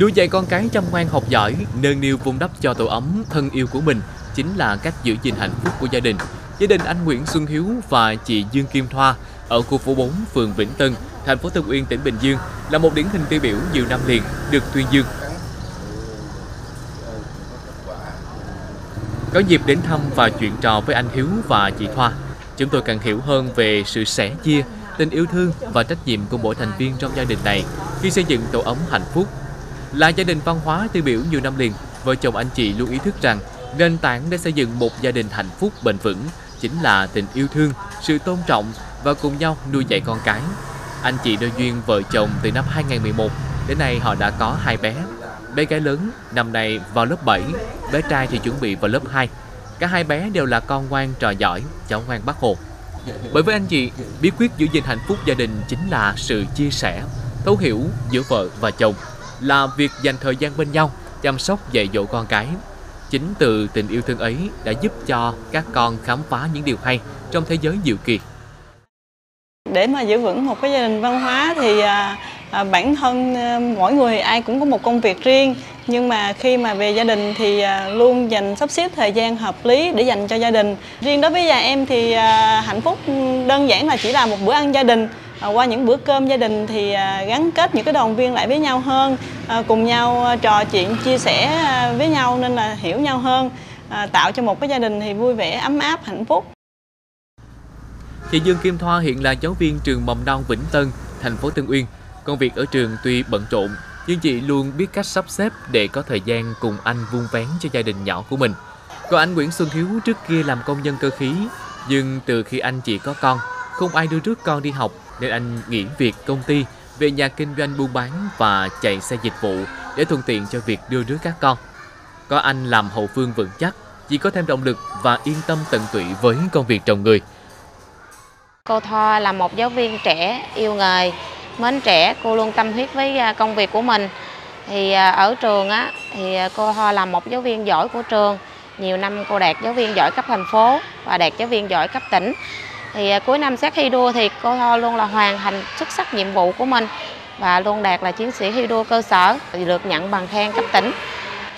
Nuôi dạy con cái chăm ngoan học giỏi, nâng niu vun đắp cho tổ ấm thân yêu của mình chính là cách giữ gìn hạnh phúc của gia đình. Gia đình anh Nguyễn Xuân Hiếu và chị Dương Kim Thoa ở khu phố 4, phường Vĩnh Tân, thành phố Tân Uyên, tỉnh Bình Dương là một điển hình tiêu biểu nhiều năm liền được tuyên dương. Có dịp đến thăm và chuyện trò với anh Hiếu và chị Thoa, chúng tôi càng hiểu hơn về sự sẻ chia, tình yêu thương và trách nhiệm của mỗi thành viên trong gia đình này khi xây dựng tổ ấm hạnh phúc. Là gia đình văn hóa tiêu biểu nhiều năm liền, vợ chồng anh chị luôn ý thức rằng nền tảng để xây dựng một gia đình hạnh phúc bền vững chính là tình yêu thương, sự tôn trọng và cùng nhau nuôi dạy con cái. Anh chị đôi duyên vợ chồng từ năm 2011 đến nay họ đã có hai bé. Bé gái lớn năm nay vào lớp 7, bé trai thì chuẩn bị vào lớp 2. Cả hai bé đều là con ngoan trò giỏi, cháu ngoan bác Hồ. Bởi với anh chị, bí quyết giữ gìn hạnh phúc gia đình chính là sự chia sẻ, thấu hiểu giữa vợ và chồng, là việc dành thời gian bên nhau, chăm sóc dạy dỗ con cái. Chính từ tình yêu thương ấy đã giúp cho các con khám phá những điều hay trong thế giới diệu kỳ. Để mà giữ vững một cái gia đình văn hóa thì à, à, bản thân à, mỗi người ai cũng có một công việc riêng nhưng mà khi mà về gia đình thì à, luôn dành sắp xếp thời gian hợp lý để dành cho gia đình. Riêng đối với nhà em thì à, hạnh phúc đơn giản là chỉ là một bữa ăn gia đình À, qua những bữa cơm gia đình thì à, gắn kết những cái đoàn viên lại với nhau hơn à, cùng nhau trò chuyện chia sẻ với nhau nên là hiểu nhau hơn tạo cho một cái gia đình thì vui vẻ ấm áp hạnh phúc Chị Dương Kim Thoa hiện là giáo viên trường mầm non Vĩnh Tân, thành phố Tân Uyên. Công việc ở trường tuy bận rộn, nhưng chị luôn biết cách sắp xếp để có thời gian cùng anh vun vén cho gia đình nhỏ của mình. Còn anh Nguyễn Xuân Hiếu trước kia làm công nhân cơ khí, nhưng từ khi anh chị có con, không ai đưa rước con đi học nên anh nghỉ việc công ty về nhà kinh doanh buôn bán và chạy xe dịch vụ để thuận tiện cho việc đưa rước các con. Có anh làm hậu phương vững chắc, chỉ có thêm động lực và yên tâm tận tụy với công việc trồng người. Cô Thoa là một giáo viên trẻ, yêu nghề, mến trẻ, cô luôn tâm huyết với à, công việc của mình. Thì à, ở trường á, thì à, cô Thoa là một giáo viên giỏi của trường. Nhiều năm cô đạt giáo viên giỏi cấp thành phố và đạt giáo viên giỏi cấp tỉnh. Thì à, cuối năm xét thi đua thì cô Thoa luôn là hoàn thành xuất sắc nhiệm vụ của mình và luôn đạt là chiến sĩ thi đua cơ sở, được nhận bằng khen cấp tỉnh.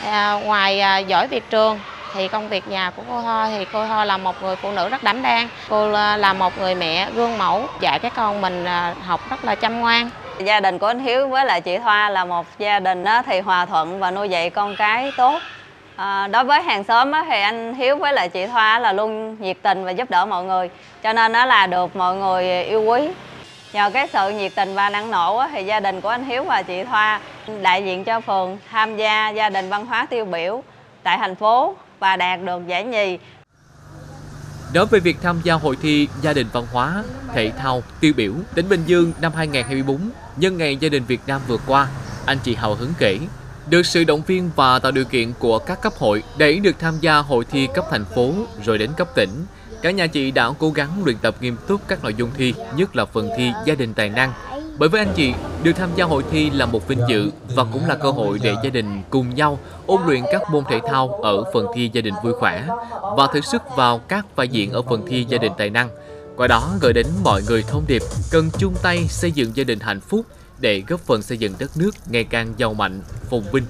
À, ngoài à, giỏi việc trường thì công việc nhà của cô Thoa thì cô Thoa là một người phụ nữ rất đảm đang. Cô là một người mẹ gương mẫu dạy các con mình à, học rất là chăm ngoan. Gia đình của anh Hiếu với lại chị Thoa là một gia đình đó thì hòa thuận và nuôi dạy con cái tốt. À, đối với hàng xóm á, thì anh Hiếu với lại chị Thoa là luôn nhiệt tình và giúp đỡ mọi người cho nên nó là được mọi người yêu quý nhờ cái sự nhiệt tình và năng nổ á, thì gia đình của anh Hiếu và chị Thoa đại diện cho phường tham gia gia đình văn hóa tiêu biểu tại thành phố và đạt được giải nhì. Đối với việc tham gia hội thi gia đình văn hóa, thể thao tiêu biểu tỉnh Bình Dương năm 2024 nhân ngày gia đình Việt Nam vừa qua, anh chị hào hứng kể được sự động viên và tạo điều kiện của các cấp hội để được tham gia hội thi cấp thành phố rồi đến cấp tỉnh. Cả nhà chị đã cố gắng luyện tập nghiêm túc các nội dung thi, nhất là phần thi gia đình tài năng bởi với anh chị, được tham gia hội thi là một vinh dự và cũng là cơ hội để gia đình cùng nhau ôn luyện các môn thể thao ở phần thi gia đình vui khỏe và thử sức vào các vai diễn ở phần thi gia đình tài năng. Qua đó gửi đến mọi người thông điệp cần chung tay xây dựng gia đình hạnh phúc để góp phần xây dựng đất nước ngày càng giàu mạnh, phồn vinh.